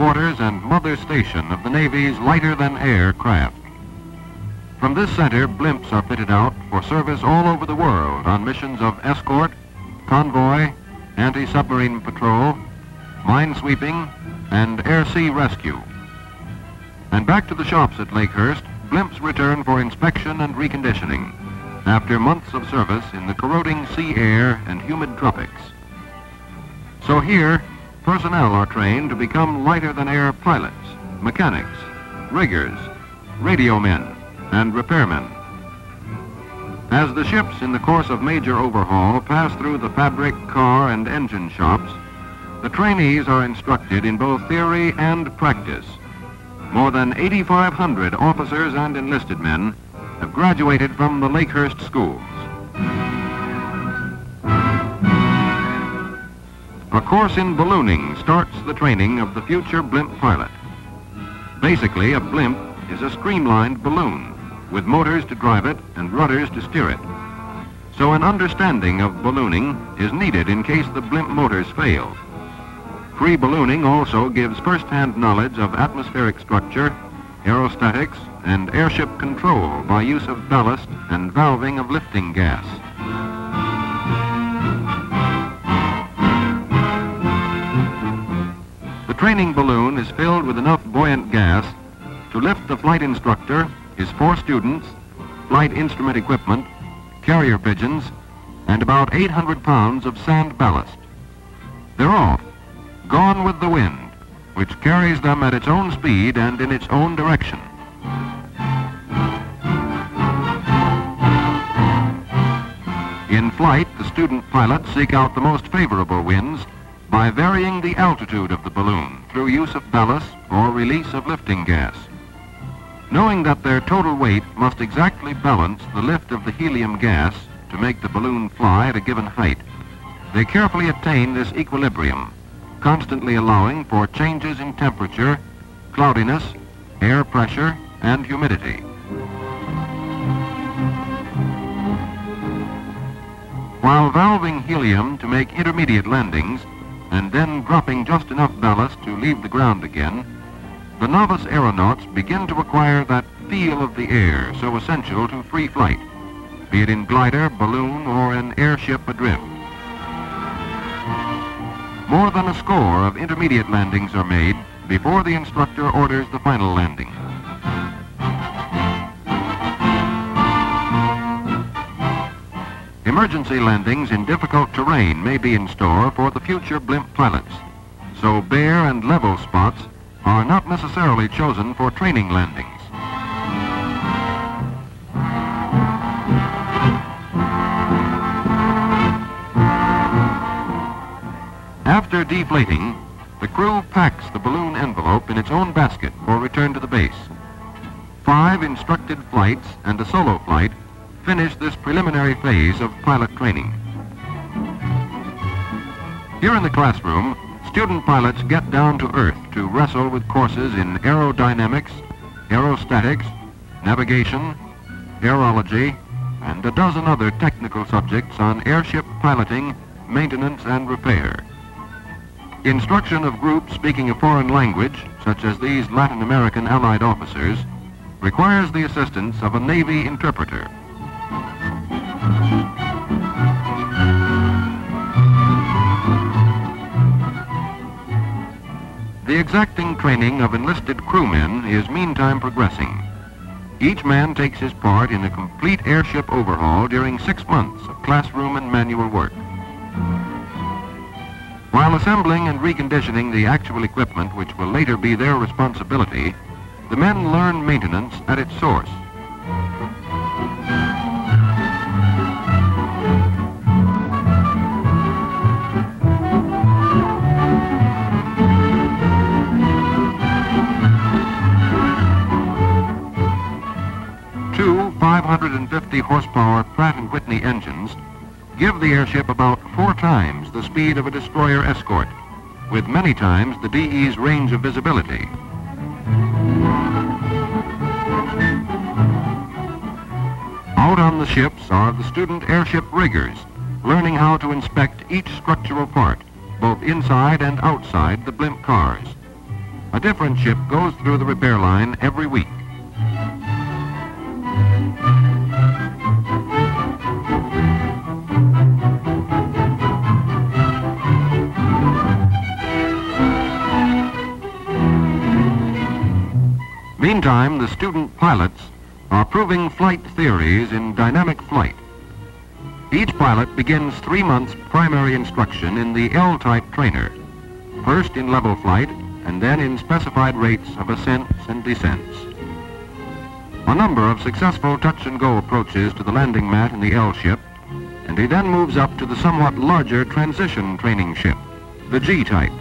Headquarters and mother station of the Navy's lighter-than-air craft. From this center, blimps are fitted out for service all over the world on missions of escort, convoy, anti-submarine patrol, minesweeping, and air-sea rescue. And back to the shops at Lakehurst, blimps return for inspection and reconditioning after months of service in the corroding sea air and humid tropics. So here, personnel are trained to become lighter-than-air pilots, mechanics, riggers, radio men, and repairmen. As the ships in the course of major overhaul pass through the fabric, car, and engine shops, the trainees are instructed in both theory and practice. More than 8,500 officers and enlisted men have graduated from the Lakehurst schools. A course in ballooning starts the training of the future blimp pilot. Basically, a blimp is a streamlined balloon with motors to drive it and rudders to steer it. So an understanding of ballooning is needed in case the blimp motors fail. Free ballooning also gives first-hand knowledge of atmospheric structure, aerostatics, and airship control by use of ballast and valving of lifting gas. Training balloon is filled with enough buoyant gas to lift the flight instructor, his four students, flight instrument equipment, carrier pigeons, and about 800 pounds of sand ballast. They're off, gone with the wind, which carries them at its own speed and in its own direction. In flight, the student pilots seek out the most favorable winds by varying the altitude of the balloon through use of ballast or release of lifting gas. Knowing that their total weight must exactly balance the lift of the helium gas to make the balloon fly at a given height, they carefully attain this equilibrium, constantly allowing for changes in temperature, cloudiness, air pressure, and humidity. While valving helium to make intermediate landings and then dropping just enough ballast to leave the ground again, the novice aeronauts begin to acquire that feel of the air so essential to free flight, be it in glider, balloon, or an airship adrift. More than a score of intermediate landings are made before the instructor orders the final landing. Emergency landings in difficult terrain may be in store for the future blimp pilots, so bare and level spots are not necessarily chosen for training landings. After deflating, the crew packs the balloon envelope in its own basket for return to the base. Five instructed flights and a solo flight finish this preliminary phase of pilot training. Here in the classroom, student pilots get down to earth to wrestle with courses in aerodynamics, aerostatics, navigation, aerology, and a dozen other technical subjects on airship piloting, maintenance, and repair. Instruction of groups speaking a foreign language, such as these Latin American Allied officers, requires the assistance of a Navy interpreter. The exacting training of enlisted crewmen is meantime progressing. Each man takes his part in a complete airship overhaul during six months of classroom and manual work. While assembling and reconditioning the actual equipment which will later be their responsibility, the men learn maintenance at its source. 550 horsepower Pratt & Whitney engines give the airship about four times the speed of a destroyer escort, with many times the DE's range of visibility. Out on the ships are the student airship riggers, learning how to inspect each structural part both inside and outside the blimp cars. A different ship goes through the repair line every week. Meantime, the student pilots are proving flight theories in dynamic flight. Each pilot begins three months primary instruction in the L-type trainer, first in level flight and then in specified rates of ascents and descents. A number of successful touch-and-go approaches to the landing mat in the L ship, and he then moves up to the somewhat larger transition training ship, the G-type.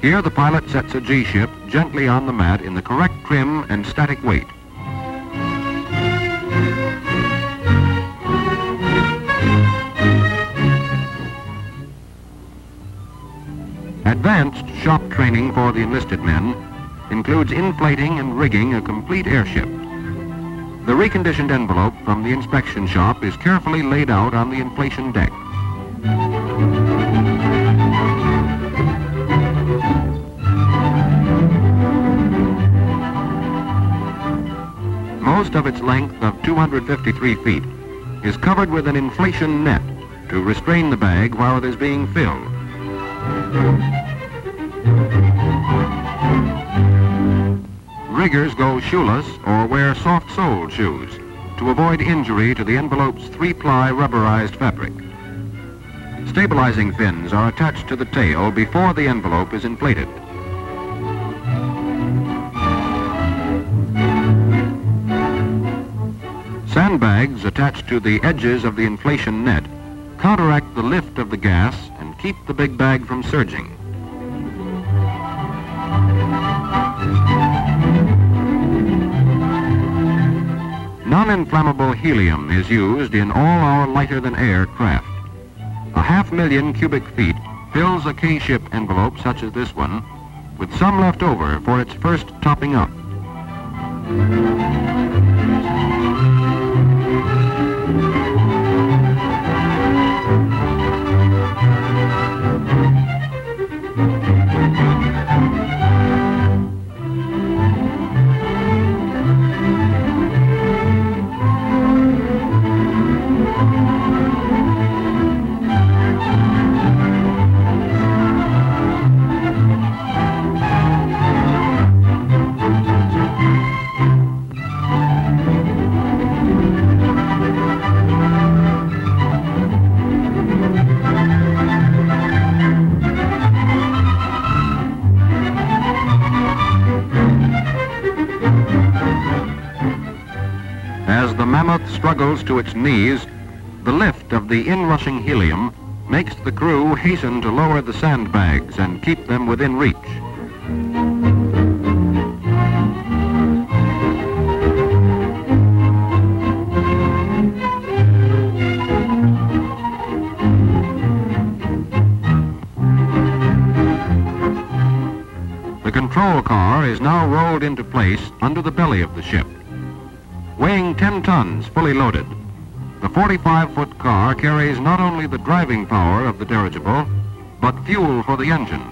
Here the pilot sets a G-ship gently on the mat in the correct trim and static weight. Advanced shop training for the enlisted men includes inflating and rigging a complete airship. The reconditioned envelope from the inspection shop is carefully laid out on the inflation deck. Most of its length of 253 feet is covered with an inflation net to restrain the bag while it is being filled. Riggers go shoeless or wear soft-soled shoes to avoid injury to the envelope's three-ply rubberized fabric. Stabilizing fins are attached to the tail before the envelope is inflated. Sandbags attached to the edges of the inflation net counteract the lift of the gas and keep the big bag from surging. Non-inflammable helium is used in all our lighter-than-air craft. A half million cubic feet fills a K-ship envelope such as this one, with some left over for its first topping up. To its knees, the lift of the inrushing helium makes the crew hasten to lower the sandbags and keep them within reach. The control car is now rolled into place under the belly of the ship. Weighing 10 tons, fully loaded, the 45-foot car carries not only the driving power of the dirigible, but fuel for the engine,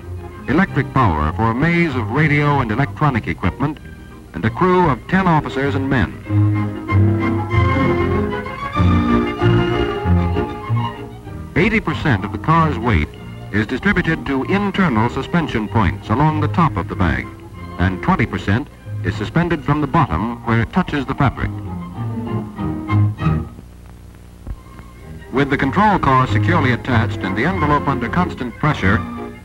electric power for a maze of radio and electronic equipment, and a crew of 10 officers and men. Eighty percent of the car's weight is distributed to internal suspension points along the top of the bag, and 20% is suspended from the bottom where it touches the fabric. With the control car securely attached and the envelope under constant pressure,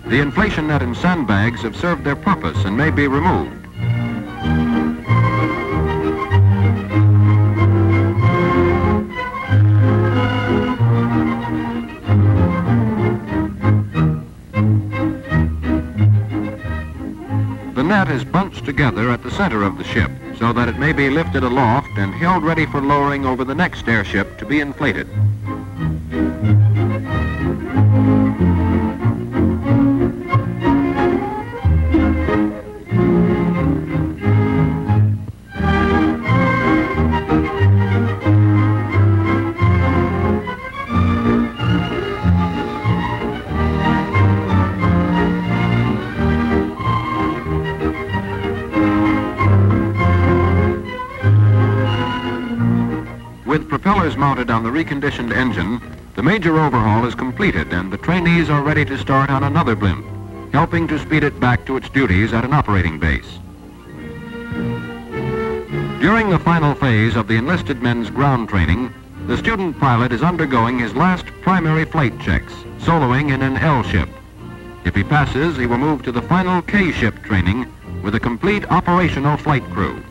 the inflation net and sandbags have served their purpose and may be removed. The net is bunched together at the center of the ship so that it may be lifted aloft and held ready for lowering over the next airship to be inflated. Propellers mounted on the reconditioned engine, the major overhaul is completed and the trainees are ready to start on another blimp, helping to speed it back to its duties at an operating base. During the final phase of the enlisted men's ground training, the student pilot is undergoing his last primary flight checks, soloing in an L ship. If he passes, he will move to the final K ship training with a complete operational flight crew.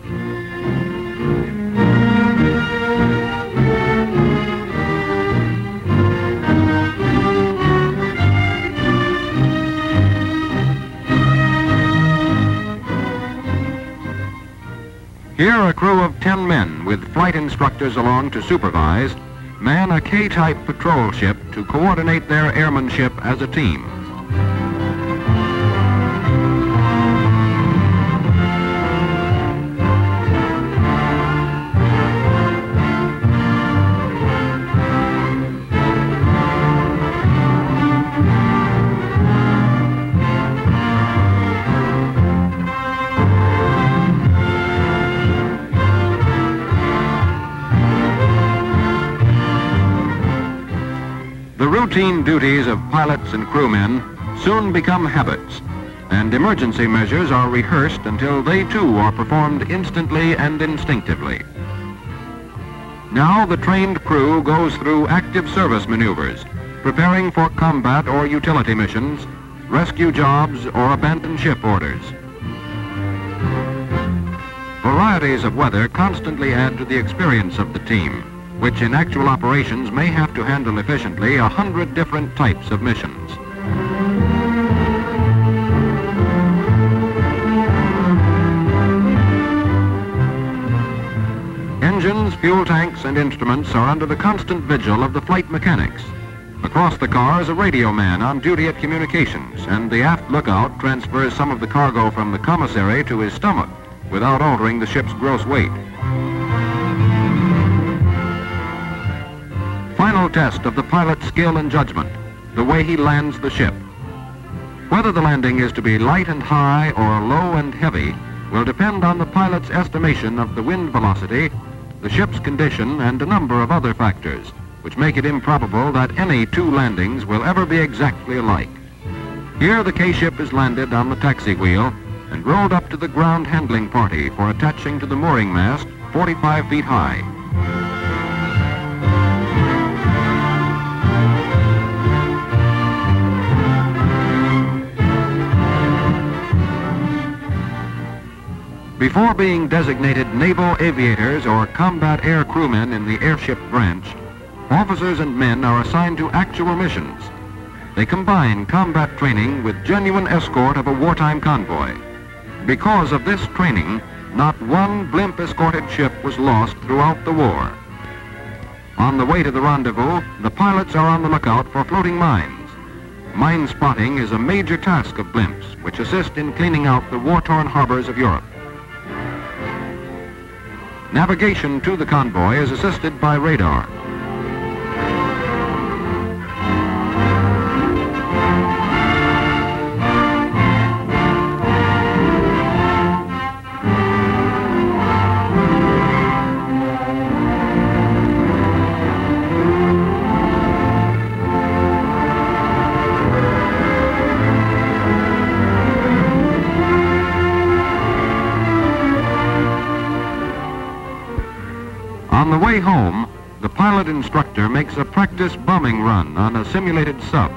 Here a crew of 10 men with flight instructors along to supervise man a K-type patrol ship to coordinate their airmanship as a team. Routine duties of pilots and crewmen soon become habits, and emergency measures are rehearsed until they too are performed instantly and instinctively. Now the trained crew goes through active service maneuvers, preparing for combat or utility missions, rescue jobs, or abandoned ship orders. Varieties of weather constantly add to the experience of the team which in actual operations may have to handle efficiently a hundred different types of missions. Engines, fuel tanks, and instruments are under the constant vigil of the flight mechanics. Across the car is a radio man on duty at communications, and the aft lookout transfers some of the cargo from the commissary to his stomach without altering the ship's gross weight. Final test of the pilot's skill and judgment, the way he lands the ship. Whether the landing is to be light and high or low and heavy will depend on the pilot's estimation of the wind velocity, the ship's condition, and a number of other factors, which make it improbable that any two landings will ever be exactly alike. Here the K-ship is landed on the taxi wheel and rolled up to the ground handling party for attaching to the mooring mast 45 feet high. Before being designated naval aviators or combat air crewmen in the airship branch, officers and men are assigned to actual missions. They combine combat training with genuine escort of a wartime convoy. Because of this training, not one blimp-escorted ship was lost throughout the war. On the way to the rendezvous, the pilots are on the lookout for floating mines. Mine spotting is a major task of blimps, which assist in cleaning out the war-torn harbors of Europe. Navigation to the convoy is assisted by radar. Way home, the pilot instructor makes a practice bombing run on a simulated sub.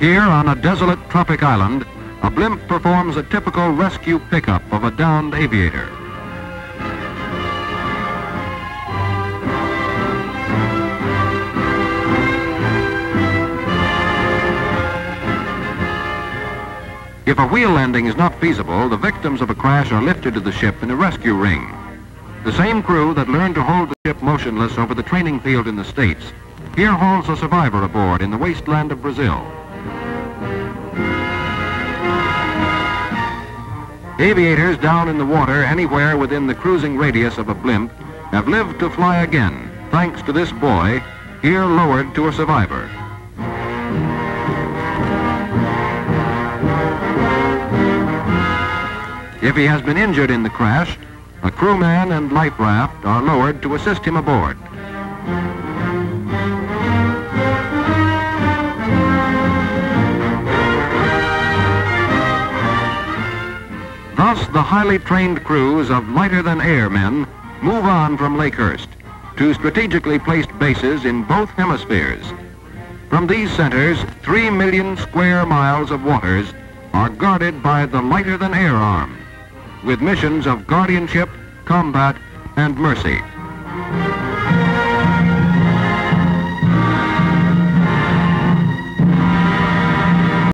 Here on a desolate tropic island, a blimp performs a typical rescue pickup of a downed aviator. If a wheel landing is not feasible, the victims of a crash are lifted to the ship in a rescue ring. The same crew that learned to hold the ship motionless over the training field in the States here hauls a survivor aboard in the wasteland of Brazil. Aviators down in the water anywhere within the cruising radius of a blimp have lived to fly again, thanks to this buoy here lowered to a survivor. If he has been injured in the crash, a crewman and life raft are lowered to assist him aboard. Thus, the highly trained crews of lighter-than-air men move on from Lakehurst to strategically placed bases in both hemispheres. From these centers, three million square miles of waters are guarded by the lighter-than-air arm with missions of guardianship, combat, and mercy.